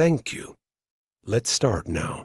Thank you. Let's start now.